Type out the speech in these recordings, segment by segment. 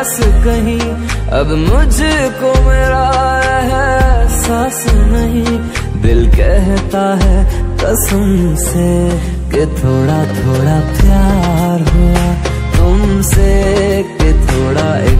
पास कहीं, अब मुझको मेरा एहसास नहीं। दिल कहता है कसम से कि थोड़ा थोड़ा प्यार हुआ तुमसे, कि थोड़ा इकरार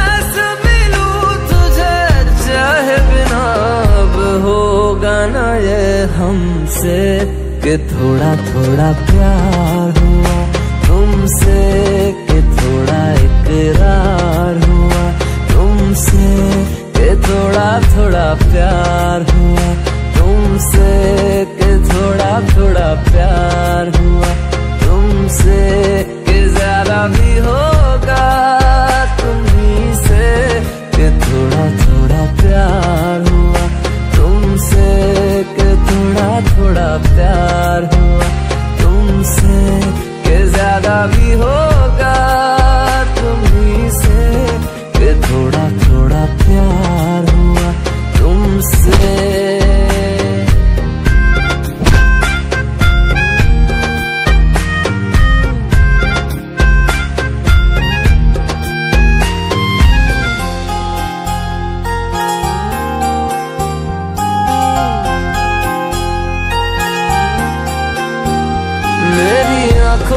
होगा ये हमसे कि थोड़ा थोड़ा प्यार। भी होगा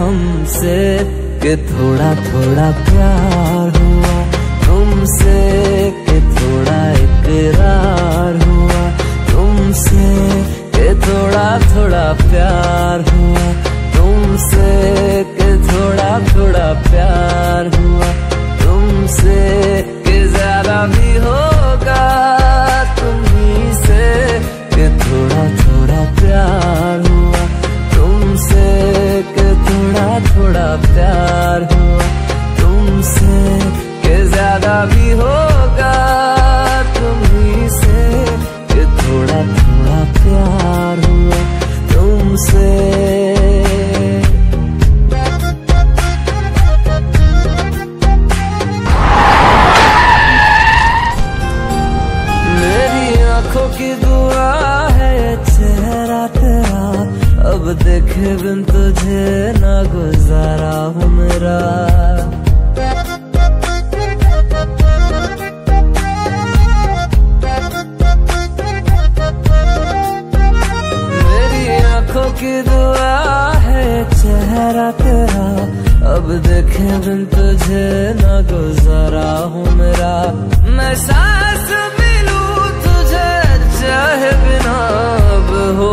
हमसे कि थोड़ा थोड़ा प्यार हुआ। तुमसे कि थोड़ा इकरार हुआ। तुमसे के थोड़ा थोड़ा प्यार हुआ। तुमसे के थोड़ा थोड़ा प्यार हुआ। तुमसे के ज़्यादा भी होगा। देखे बिन तुझे ना गुजारा हूँ मेरा। चेहरा तेरा। अब अब देखे बिन तुझे न गुजारा हूँ मेरा। मैं सांस मिलूं तुझे चाहे बिना अब हो।